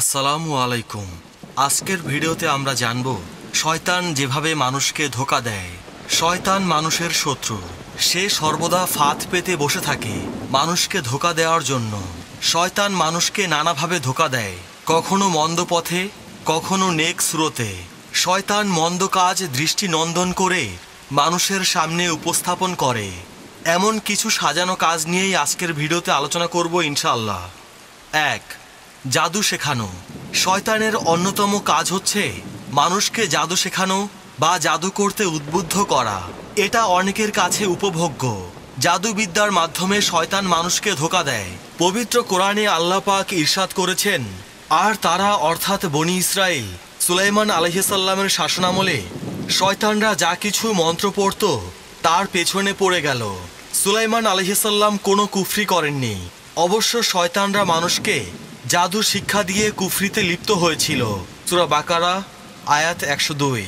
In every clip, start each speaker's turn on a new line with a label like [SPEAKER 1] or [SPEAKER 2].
[SPEAKER 1] আসসালামু আলাইকুম। আজকের ভিডিওতে আমরা জানব, শয়তান যেভাবে মানুষকে ধোকা দেয়, শয়তান মানুষের শত্রু। সে সর্বদা ফাঁদ পেতে বসে থাকে মানুষকে ধোকা দেওয়ার জন্য। শয়তান মানুষকে নানাভাবে ধোকা দেয়, কখনো মন্দ পথে, কখনো নেক স্রোতে। শয়তান মন্দ কাজ দৃষ্টি নন্দন করে মানুষের সামনে উপস্থাপন করে। এমন কিছু সাজানো কাজ নিয়েই আজকের ভিডিওতে আলোচনা করব ইনশাল্লাহ এক জাদু শেখানো। শয়তানের অন্যতম কাজ হচ্ছে মানুষকে জাদু শেখানো বা জাদু করতে উদ্বুদ্ধ করা। এটা অনেকের কাছে উপভোগ্য। জাদুবিদ্যার মাধ্যমে শয়তান মানুষকে ধোকা দেয়। পবিত্র কোরআনে আল্লাহ পাক ইরশাদ করেছেন, আর তারা অর্থাৎ বনি ইসরায়েল, সুলাইমান আলহিসাল্লামের শাসনামলে শয়তানরা যা কিছু মন্ত্র পড়ত, তার পেছনে পড়ে গেল। সুলাইমান আলহিসাল্লাম কোনো কুফরি করেননি। অবশ্য শয়তানরা মানুষকে জাদু শিক্ষা দিয়ে কুফরিতে লিপ্ত হয়েছিল। সুরা বাকারা, আয়াত একশো দুই।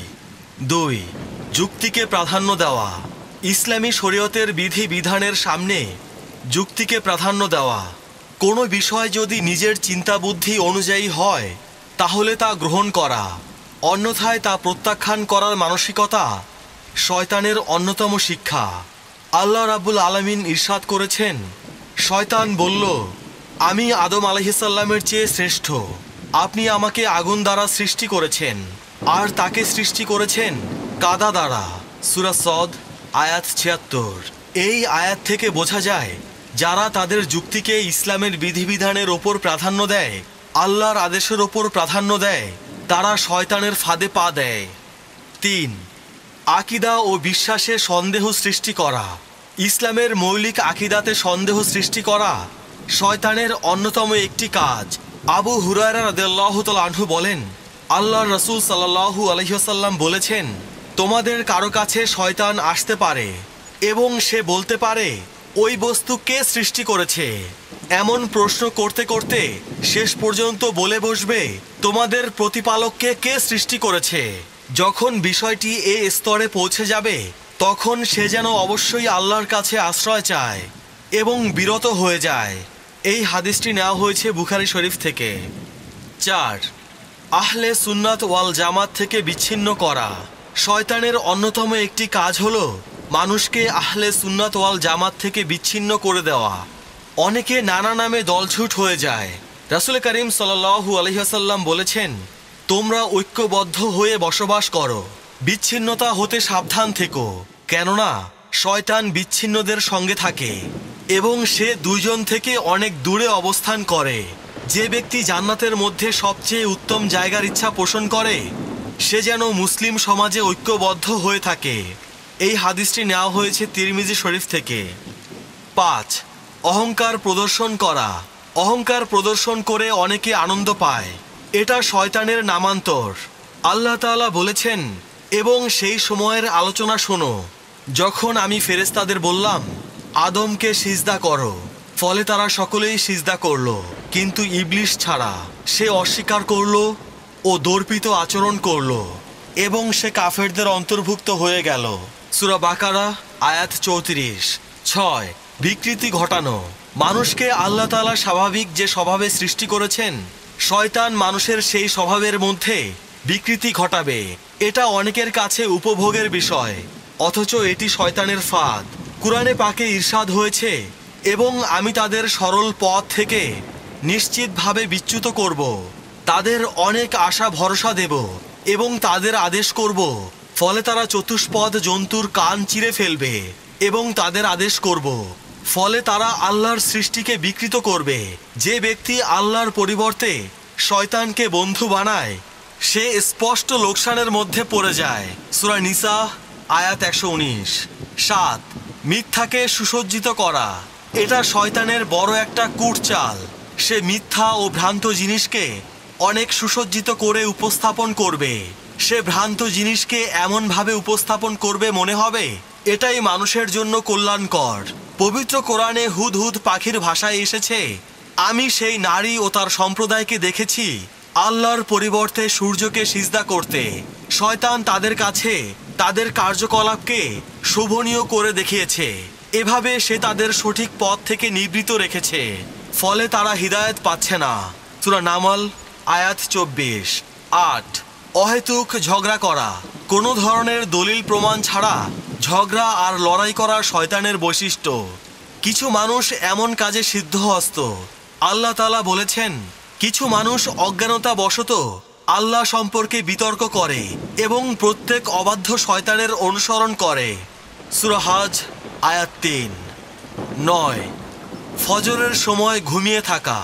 [SPEAKER 1] দুই, যুক্তিকে প্রাধান্য দেওয়া। ইসলামী শরীয়তের বিধি বিধানের সামনে যুক্তিকে প্রাধান্য দেওয়া। কোনো বিষয় যদি নিজের চিন্তা বুদ্ধি অনুযায়ী হয়, তাহলে তা গ্রহণ করা। অন্যথায় তা প্রত্যাখ্যান করার মানসিকতা শয়তানের অন্যতম শিক্ষা। আল্লাহ রাব্বুল আলামিন ইরশাদ করেছেন, শয়তান বলল আমি আদম আলহিসাল্লামের চেয়ে শ্রেষ্ঠ। আপনি আমাকে আগুন দ্বারা সৃষ্টি করেছেন। আর তাকে সৃষ্টি করেছেন কাদা দ্বারা। সুরা সদ, আয়াত ছিয়াত্তর। এই আয়াত থেকে বোঝা যায়, যারা তাদের যুক্তিকে ইসলামের বিধিবিধানের ওপর প্রাধান্য দেয়, আল্লাহর আদেশের ওপর প্রাধান্য দেয়, তারা শয়তানের ফাঁদে পা দেয়। তিন, আকিদা ও বিশ্বাসে সন্দেহ সৃষ্টি করা। ইসলামের মৌলিক আকিদাতে সন্দেহ সৃষ্টি করা শয়তানের অন্যতম একটি কাজ। আবু হুরায়রা বলেন, আল্লাহর রসুল সাল্লাল্লাহু আলাইহি ওয়াসাল্লাম বলেছেন, তোমাদের কারও কাছে শয়তান আসতে পারে এবং সে বলতে পারে, ওই বস্তু কে সৃষ্টি করেছে? এমন প্রশ্ন করতে করতে শেষ পর্যন্ত বলে বসবে, তোমাদের প্রতিপালককে কে সৃষ্টি করেছে? যখন বিষয়টি এ স্তরে পৌঁছে যাবে, তখন সে যেন অবশ্যই আল্লাহর কাছে আশ্রয় চায়। এবং বিরত হয়ে যায়। এই হাদিসটি নেওয়া হয়েছে বুখারি শরীফ থেকে। চার, আহলে সুন্নাত ওয়াল জামাত থেকে বিচ্ছিন্ন করা। শয়তানের অন্যতম একটি কাজ হল মানুষকে আহলে সুন্নাত ওয়াল জামাত থেকে বিচ্ছিন্ন করে দেওয়া। অনেকে নানা নামে দলছুট হয়ে যায়। রাসুল করিম সাল্লাহু আলহিহাসাল্লাম বলেছেন, তোমরা ঐক্যবদ্ধ হয়ে বসবাস করো। বিচ্ছিন্নতা হতে সাবধান থেকো। কেননা শয়তান বিচ্ছিন্নদের সঙ্গে থাকে এবং সে দুইজন থেকে অনেক দূরে অবস্থান করে। যে ব্যক্তি জান্নাতের মধ্যে সবচেয়ে উত্তম জায়গার ইচ্ছা পোষণ করে, সে যেন মুসলিম সমাজে ঐক্যবদ্ধ হয়ে থাকে। এই হাদিসটি নেওয়া হয়েছে তিরমিজি শরীফ থেকে। পাঁচ, অহংকার প্রদর্শন করা। অহংকার প্রদর্শন করে অনেকে আনন্দ পায়। এটা শয়তানের নামান্তর। আল্লাহ তাআলা বলেছেন, এবং সেই সময়ের আলোচনা শোনো। যখন আমি ফেরেস্তাদের বললাম, আদমকে সিজদা করো। ফলে তারা সকলেই সিজদা করল। কিন্তু ইবলিশ ছাড়া সে অস্বীকার করল ও দর্পিত আচরণ করল এবং সে কাফেরদের অন্তর্ভুক্ত হয়ে গেল। সুরা বাকারা, আয়াত চৌত্রিশ, ছয়, বিকৃতি ঘটানো। মানুষকে আল্লাহ তাআলা স্বাভাবিক যে স্বভাবে সৃষ্টি করেছেন, শয়তান মানুষের সেই স্বভাবের মধ্যে বিকৃতি ঘটাবে। এটা অনেকের কাছে উপভোগের বিষয়। অথচ এটি শয়তানের ফাঁদ। কুরআনে পাকে ঈর্ষাদ হয়েছে এবং আমি তাদের সরল পথ থেকে নিশ্চিতভাবে বিচ্যুত করব। তাদের অনেক আশা ভরসা দেব এবং তাদের আদেশ করব। ফলে তারা চতুষ্পদ জন্তুর কান চিরে ফেলবে এবং তাদের আদেশ করব। ফলে তারা আল্লাহর সৃষ্টিকে বিকৃত করবে। যে ব্যক্তি আল্লাহর পরিবর্তে শয়তানকে বন্ধু বানায়, সে স্পষ্ট লোকসানের মধ্যে পড়ে যায়। সুরা নিসা আয়াত একশো উনিশ। সাত, মিথ্যাকে সুসজ্জিত করা। এটা শয়তানের বড় একটা কুটচাল। সে মিথ্যা ও ভ্রান্ত জিনিসকে অনেক সুসজ্জিত করে উপস্থাপন করবে। সে ভ্রান্ত জিনিসকে এমনভাবে উপস্থাপন করবে মনে হবে, এটাই মানুষের জন্য কল্যাণকর। পবিত্র কোরআনে হুদ হুদ পাখির ভাষায় এসেছে, আমি সেই নারী ও তার সম্প্রদায়কে দেখেছি, আল্লাহর পরিবর্তে সূর্যকে সিজদা করতে। শয়তান তাদের কাছে তাদের কার্যকলাপকে শোভনীয় করে দেখিয়েছে। এভাবে সে তাদের সঠিক পথ থেকে নিবৃত রেখেছে। ফলে তারা হিদায়ত পাচ্ছে না। সুরা নামাল, আয়াত চব্বিশ। আট, অহেতুক ঝগড়া করা। কোনো ধরনের দলিল প্রমাণ ছাড়া ঝগড়া আর লড়াই করা শয়তানের বৈশিষ্ট্য। কিছু মানুষ এমন কাজে সিদ্ধহস্ত। আল্লাহ তালা বলেছেন, কিছু মানুষ অজ্ঞানতা বশত আল্লাহ সম্পর্কে বিতর্ক করে এবং প্রত্যেক অবাধ্য শয়তানের অনুসরণ করে। সুরহাজ আয়াত তিন। নয়, ফজরের সময় ঘুমিয়ে থাকা।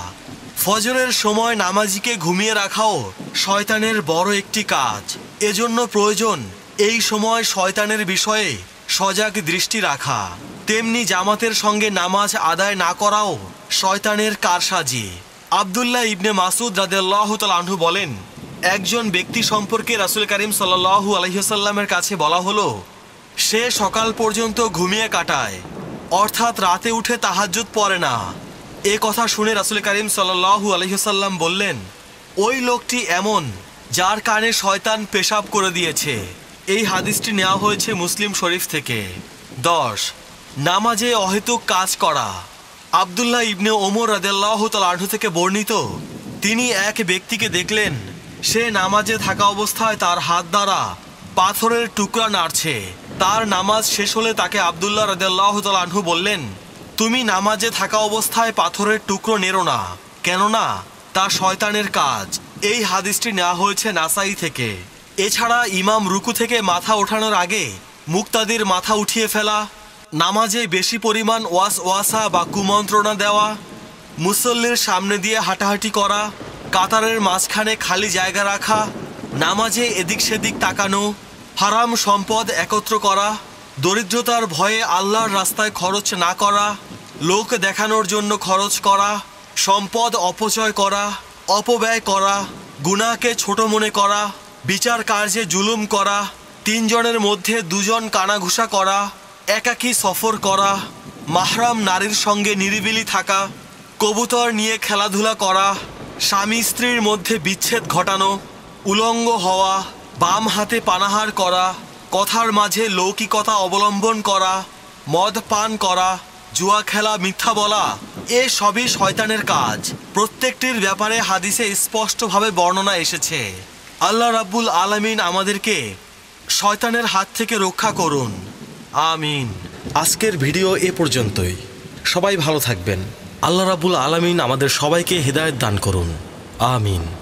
[SPEAKER 1] ফজরের সময় নামাজিকে ঘুমিয়ে রাখাও শয়তানের বড় একটি কাজ। এজন্য প্রয়োজন এই সময় শয়তানের বিষয়ে সজাগ দৃষ্টি রাখা। তেমনি জামাতের সঙ্গে নামাজ আদায় না করাও শয়তানের কারসাজি। আবদুল্লাহ ইবনে মাসুদ রাদেল্লাহ আনহু বলেন একজন ব্যক্তি সম্পর্কে রাসুল করিম সাল্লাহু আলহিসাল্লামের কাছে বলা হলো, সে সকাল পর্যন্ত ঘুমিয়ে কাটায়, অর্থাৎ রাতে উঠে তাহাজ্জুদ পড়ে না। এ কথা শুনে রাসুল করিম সাল্লাহু আলহিসাল্লাম বললেন, ওই লোকটি এমন যার কানে শয়তান পেশাব করে দিয়েছে। এই হাদিসটি নেওয়া হয়েছে মুসলিম শরীফ থেকে। দশ, নামাজে অহেতুক কাজ করা। আবদুল্লাহ ইবনে ওমর রাদেল্লাহ তালাহু থেকে বর্ণিত, তিনি এক ব্যক্তিকে দেখলেন সে নামাজে থাকা অবস্থায় তার হাত দ্বারা পাথরের টুকরা নাড়ছে। তার নামাজ শেষ হলে তাকে আবদুল্লাহ রাদেল্লাহ বললেন, তুমি নামাজে থাকা অবস্থায় পাথরের টুকরো নেরো না, কেননা তা শয়তানের কাজ। এই হাদিসটি নেওয়া হয়েছে নাসাই থেকে। এছাড়া ইমাম রুকু থেকে মাথা ওঠানোর আগে মুক্তাদির মাথা উঠিয়ে ফেলা, নামাজে বেশি পরিমাণ ওয়াস ওয়াসা বা কুমন্ত্রণা দেওয়া, মুসল্লির সামনে দিয়ে হাঁটাহাঁটি করা কাতারের মাঝখানে খালি জায়গা রাখা, নামাজে এদিক সেদিক তাকানো, হারাম সম্পদ একত্র করা, দরিদ্রতার ভয়ে আল্লাহর রাস্তায় খরচ না করা, লোক দেখানোর জন্য খরচ করা, সম্পদ অপচয় করা, অপব্যয় করা গুণাকে ছোট মনে করা, বিচার কার্যে জুলুম করা, তিনজনের মধ্যে দুজন কানাঘুষা করা, একাকী সফর করা, মাহরাম নারীর সঙ্গে নিরিবিলি থাকা, কবুতর নিয়ে খেলাধুলা করা স্বামী স্ত্রীর মধ্যে বিচ্ছেদ ঘটানো, উলঙ্গ হওয়া, বাম হাতে পানাহার করা, কথার মাঝে লৌকিকতা অবলম্বন করা, মদ পান করা, জুয়া খেলা, মিথ্যা বলা, এ সবই শয়তানের কাজ। প্রত্যেকটির ব্যাপারে হাদিসে স্পষ্টভাবে বর্ণনা এসেছে। আল্লাহ রাব্বুল আলামিন আমাদেরকে শয়তানের হাত থেকে রক্ষা করুন। আমিন। আজকের ভিডিও এ পর্যন্তই। সবাই ভালো থাকবেন। আল্লাহ রাবুল আলমিন আমাদের সবাইকে হৃদায়ত দান করুন। আমিন।